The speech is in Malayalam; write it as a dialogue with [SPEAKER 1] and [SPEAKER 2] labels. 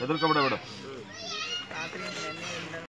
[SPEAKER 1] എതിർക്കപ്പെടെ വിടും